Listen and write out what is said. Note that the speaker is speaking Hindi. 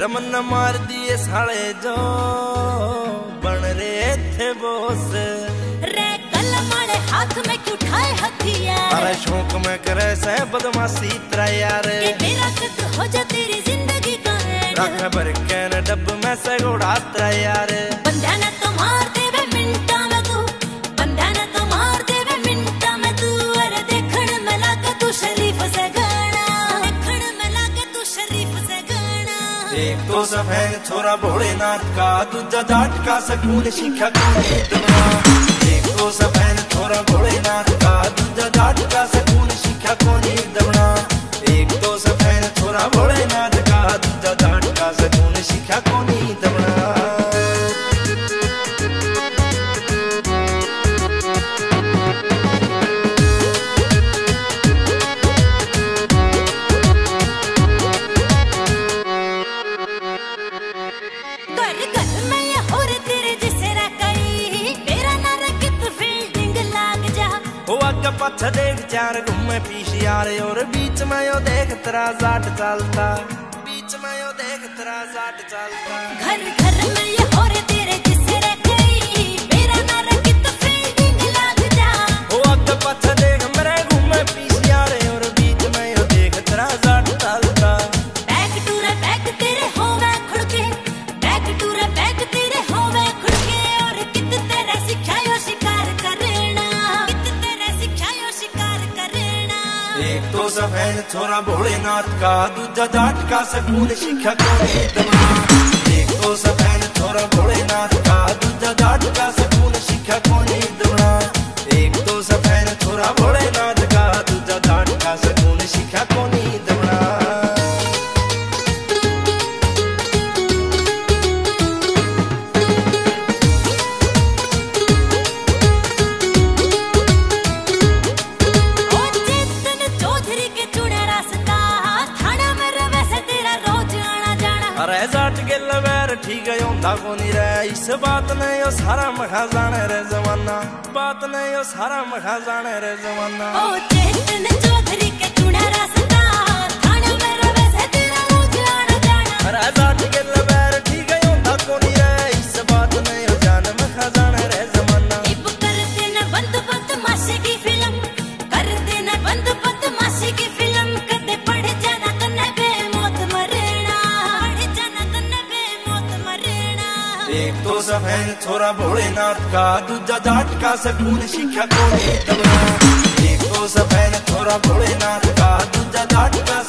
तमन्ना मार दिए साले जो। बन रे थे बोस। रे कल मारे हाथ में क्यों उठाए हथियार? अरे शौक में करे से बदमाशी तेरा यार कि तेरा कत्ल हो जा तेरी ज़िंदगी का रख भर के डब में से घोड़ा तेरा यार एक तो है छोरा भोलेनाथ का, दूजा जाट का सकून शिक्षा कौन इतना एक तो है छोरा भोलेनाथ का, दूजा जाट का सकून शिक्षा को नहीं दबना एक तो सब है छोरा भोलेनाथ का, दूजा जाट का सकून शिक्षा आगे पीछे देख चार घूमे पीछे यार और बीच में यो देख तेरा जाट चलता बीच में यो देख तेरा जाट चलता घर घर में सफ़ेद छोरा भोलेनाथ का, दूजा जाट का सकून शिक्षा को देखो तो सफ़ेद छोरा भोलेनाथ का, दूजा जाट का ठीक है को नहीं रे इस बात ने यो सारा मखा जाने रे जमाना। बात ने यो सारा मखा जाने रे जमाना। ओ चेतन चौधरी सब है छोरा भोलेनाथ का, दूजा जाट का सकून शिक्षा को देखो तो सब है छोरा भोलेनाथ का, दूजा जाट का